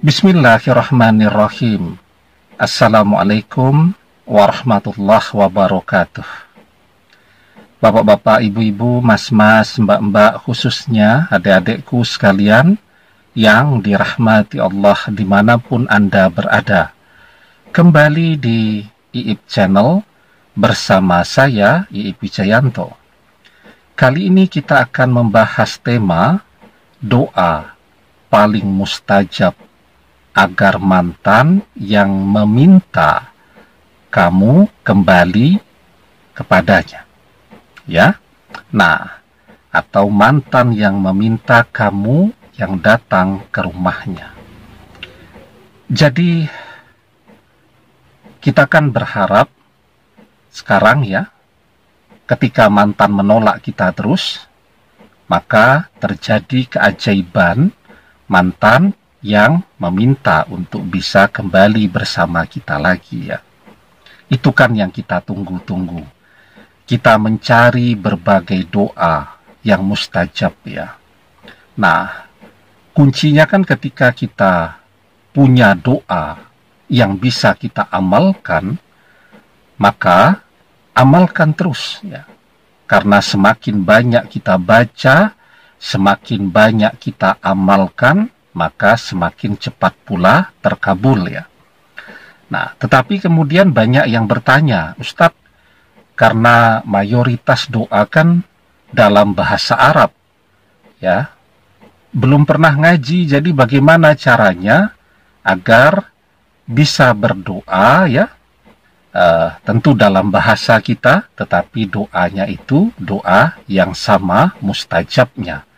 Bismillahirrahmanirrahim. Assalamualaikum warahmatullahi wabarakatuh. Bapak-bapak, ibu-ibu, mas-mas, mbak-mbak, khususnya adik-adikku sekalian yang dirahmati Allah di mana pun Anda berada. Kembali di IIP Channel bersama saya, IIP Wijayanto. Kali ini kita akan membahas tema doa paling mustajab agar mantan yang meminta kamu kembali kepadanya. Ya. Nah, atau mantan yang meminta kamu yang datang ke rumahnya. Jadi kita kan berharap sekarang ya ketika mantan menolak kita terus maka terjadi keajaiban mantan yang meminta untuk bisa kembali bersama kita lagi ya. Itu kan yang kita tunggu-tunggu. Kita mencari berbagai doa yang mustajab ya. Nah, kuncinya kan ketika kita punya doa yang bisa kita amalkan, maka amalkan terus ya. Karena semakin banyak kita baca, semakin banyak kita amalkan, maka semakin cepat pula terkabul ya. Nah, tetapi kemudian banyak yang bertanya, Ustadz, karena mayoritas doa kan dalam bahasa Arab, ya, belum pernah ngaji, jadi bagaimana caranya agar bisa berdoa, ya, uh, tentu dalam bahasa kita, tetapi doanya itu doa yang sama mustajabnya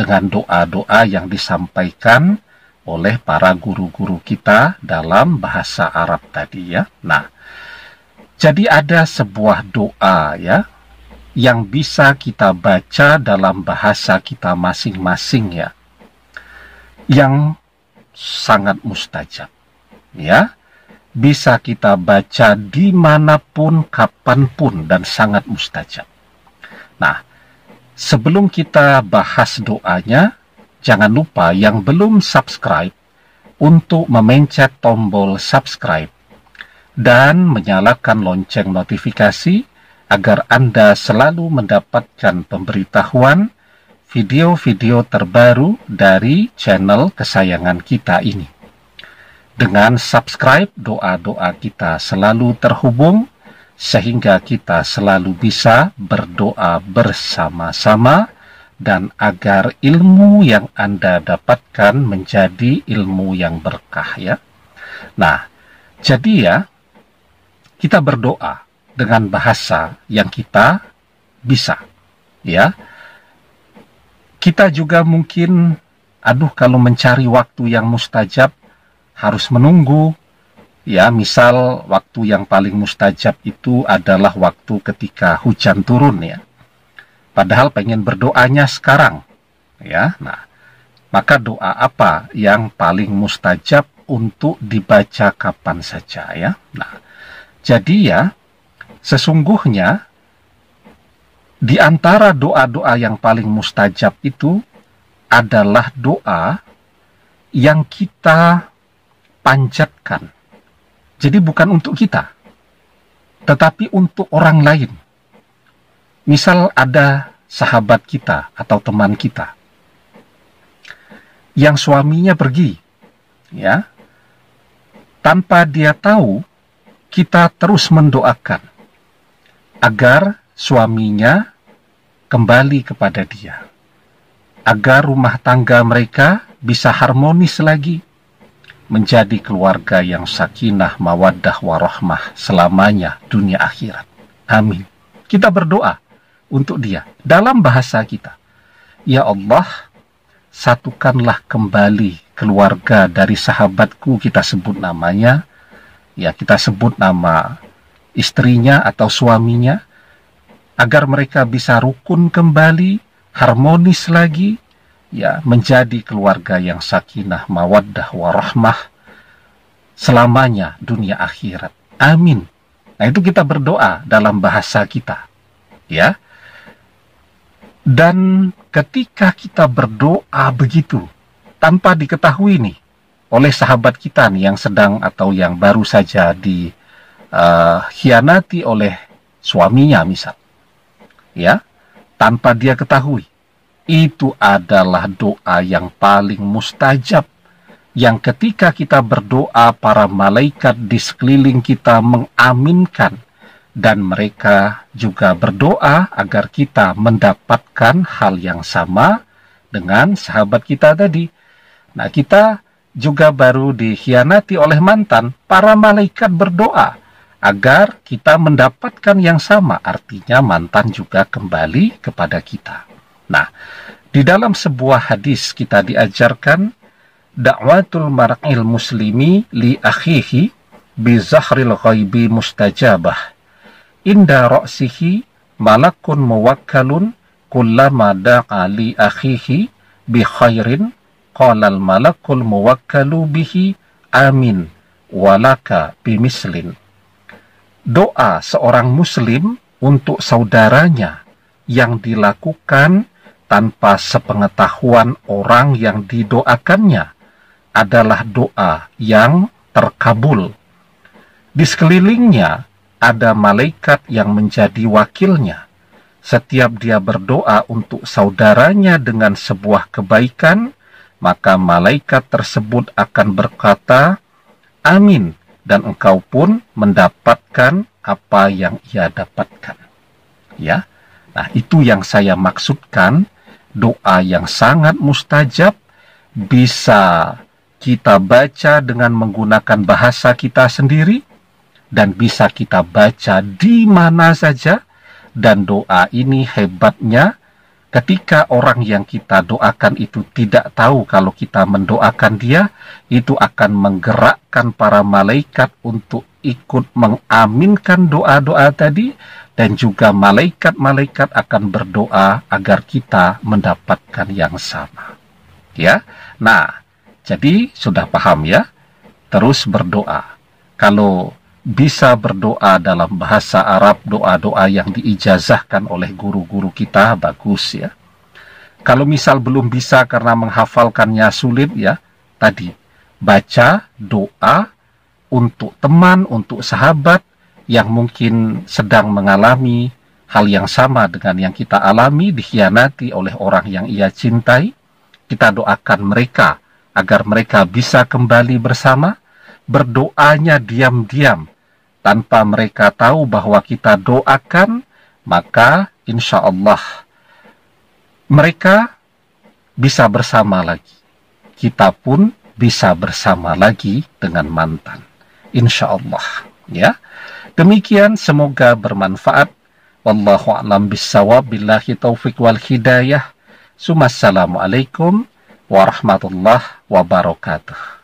dengan doa-doa yang disampaikan oleh para guru-guru kita dalam bahasa Arab tadi ya. Nah, jadi ada sebuah doa ya yang bisa kita baca dalam bahasa kita masing-masing ya. Yang sangat mustajab. Ya. Bisa kita baca di mana pun, kapan pun, dan sangat mustajab. Nah, Sebelum kita bahas doanya, jangan lupa yang belum subscribe untuk memencet tombol subscribe dan menyalakan lonceng notifikasi agar Anda selalu mendapatkan pemberitahuan video-video terbaru dari channel kesayangan kita ini. Dengan subscribe, doa-doa kita selalu terhubung sehingga kita selalu bisa berdoa bersama-sama dan agar ilmu yang Anda dapatkan menjadi ilmu yang berkah ya. Nah, jadi ya kita berdoa dengan bahasa yang kita bisa ya. Kita juga mungkin aduh kalau mencari waktu yang mustajab harus menunggu Ya, misal waktu yang paling mustajab itu adalah waktu ketika hujan turun ya. Padahal pengen berdoanya sekarang. Ya, nah, maka doa apa yang paling mustajab untuk dibaca kapan saja ya. Nah, jadi ya sesungguhnya di antara doa-doa yang paling mustajab itu adalah doa yang kita panjatkan jadi bukan untuk kita, tetapi untuk orang lain. Misal ada sahabat kita atau teman kita yang suaminya pergi, ya, tanpa dia tahu, kita terus mendoakan agar suaminya kembali kepada dia, agar rumah tangga mereka bisa harmonis lagi, menjadi keluarga yang sakinah, mawaddah, warahmah selamanya dunia akhirat. Amin. Kita berdoa untuk dia dalam bahasa kita. Ya Allah, satukanlah kembali keluarga dari sahabatku kita sebut namanya. Ya, kita sebut nama istrinya atau suaminya agar mereka bisa rukun kembali, harmonis lagi, ya menjadi keluarga yang sakinah, mawaddah, warahmah selamanya dunia akhirat. Amin. Nah, itu kita berdoa dalam bahasa kita. Ya. Dan ketika kita berdoa begitu tanpa diketahui nih, oleh sahabat kita nih yang sedang atau yang baru saja dikhianati uh, oleh suaminya misal. Ya, tanpa dia ketahui. Itu adalah doa yang paling mustajab yang ketika kita berdoa para malaikat di sekeliling kita mengaminkan dan mereka juga berdoa agar kita mendapatkan hal yang sama dengan sahabat kita tadi. Nah, kita juga baru dikhianati oleh mantan, para malaikat berdoa agar kita mendapatkan yang sama. Artinya mantan juga kembali kepada kita. Nah, di dalam sebuah hadis kita diajarkan dakwatul mar'il muslimi li akhihi bi zahril ghaibi mustajabah. Inda ra'sihi malakun muwakkalun kullama da'a li akhihi bi khairin qala al malakul muwakkalu bihi amin walaka bimislin doa seorang muslim untuk saudaranya yang dilakukan tanpa sepengetahuan orang yang didoakannya adalah doa yang terkabul. Di sekelilingnya ada malaikat yang menjadi wakilnya. Setiap dia berdoa untuk saudaranya dengan sebuah kebaikan, maka malaikat tersebut akan berkata, "Amin," dan engkau pun mendapatkan apa yang ia dapatkan. Ya, nah itu yang saya maksudkan. Doa yang sangat mustajab bisa kita baca dengan menggunakan bahasa kita sendiri dan bisa kita baca di mana saja. Dan doa ini hebatnya ketika orang yang kita doakan itu tidak tahu kalau kita mendoakan dia itu akan menggerakkan para malaikat untuk ikut mengaminkan doa-doa tadi dan juga malaikat-malaikat akan berdoa agar kita mendapatkan yang sama. Ya? Nah jadi sudah paham ya? Terus berdoa. Kalau bisa berdoa dalam bahasa Arab doa-doa yang diijazahkan oleh guru-guru kita bagus ya. Kalau misal belum bisa karena menghafalkannya sulit ya, tadi baca doa untuk teman, untuk sahabat yang mungkin sedang mengalami hal yang sama dengan yang kita alami dikhianati oleh orang yang ia cintai. Kita doakan mereka agar mereka bisa kembali bersama berdoanya diam-diam tanpa mereka tahu bahwa kita doakan, maka insya Allah mereka bisa bersama lagi. Kita pun bisa bersama lagi dengan mantan. Insya Allah. Ya. Demikian semoga bermanfaat. Wallahu a'lam bissawab billahi taufiq wal hidayah. Assalamualaikum warahmatullahi wabarakatuh.